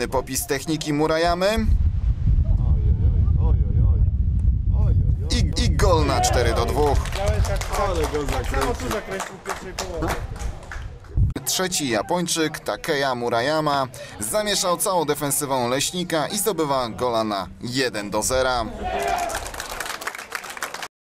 kolejny popis techniki Murayamy i, i gol na 4 do 2. Trzeci Japończyk Takeya Murayama zamieszał całą defensywą Leśnika i zdobywa gola na 1 do 0.